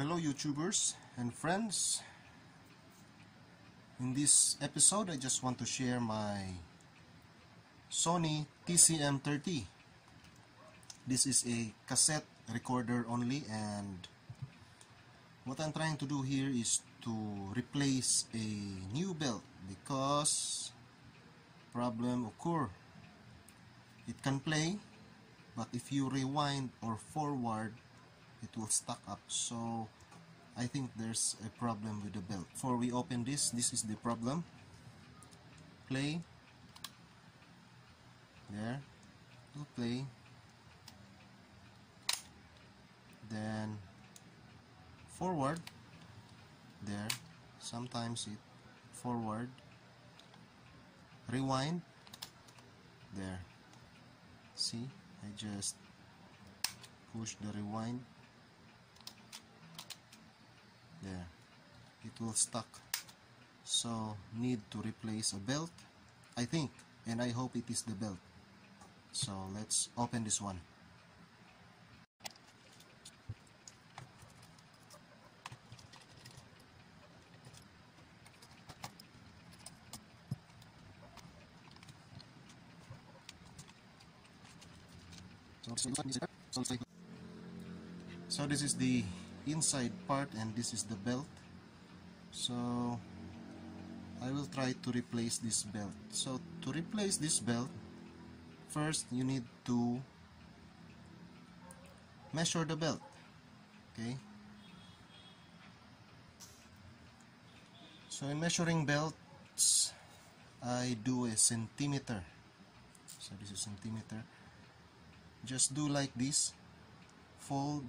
Hello YouTubers and friends. In this episode I just want to share my Sony TCM30. This is a cassette recorder only and what I'm trying to do here is to replace a new belt because problem occur. It can play but if you rewind or forward it will stuck up. So I think there's a problem with the belt. Before we open this this is the problem. Play. There. Will play. Then forward. There. Sometimes it forward. Rewind. There. See? I just push the rewind there it will stuck. So need to replace a belt I think and I hope it is the belt. So let's open this one. So this is the inside part and this is the belt. So I will try to replace this belt. So to replace this belt first you need to measure the belt okay? So in measuring belts I do a centimeter. So this is centimeter. Just do like this. Fold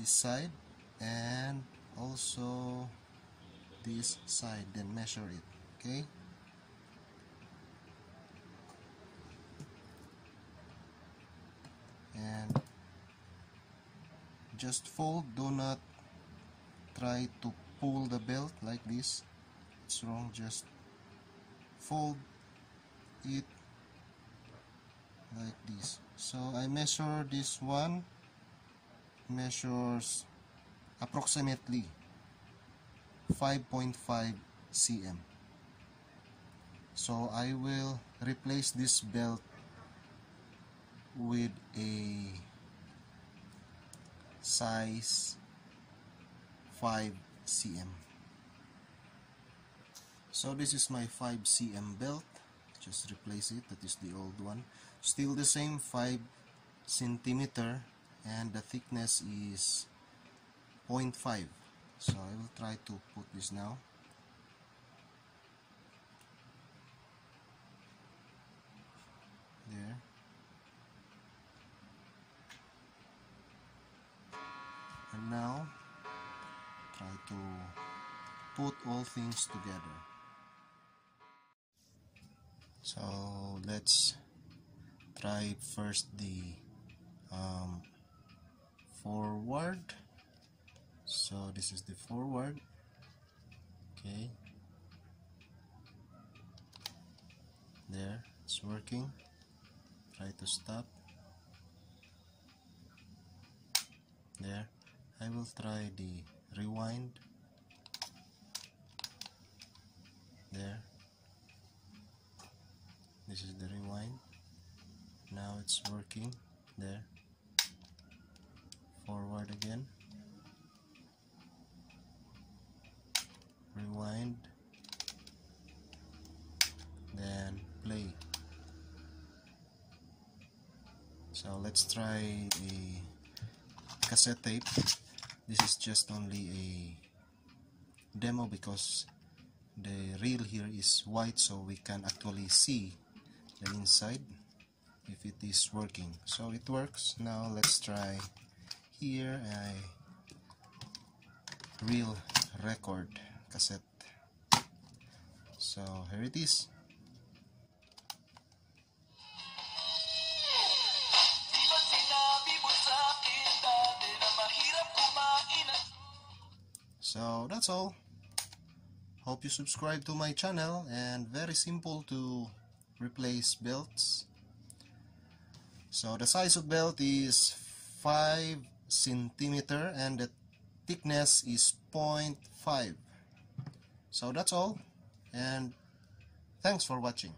this side and also this side then measure it okay? And just fold do not try to pull the belt like this. It's wrong just fold it like this. So I measure this one measures approximately 5.5 cm so I will replace this belt with a size 5 cm so this is my 5 cm belt. Just replace it. That is the old one. Still the same 5 centimeter and the thickness is 0.5 so I will try to put this now. There. And now try to put all things together. So let's try first the um, forward. So this is the forward. Okay. There it's working. Try to stop. There. I will try the rewind. There. This is the rewind. Now it's working. There forward again. Rewind. Then play. So let's try a cassette tape. This is just only a demo because the reel here is white so we can actually see the inside if it is working. So it works. Now let's try here a real record cassette. So here it is. So that's all. Hope you subscribe to my channel and very simple to replace belts. So the size of belt is 5 centimeter and the thickness is 0.5 so that's all and thanks for watching